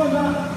Come on,